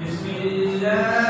بسم الله.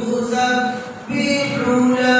to the big.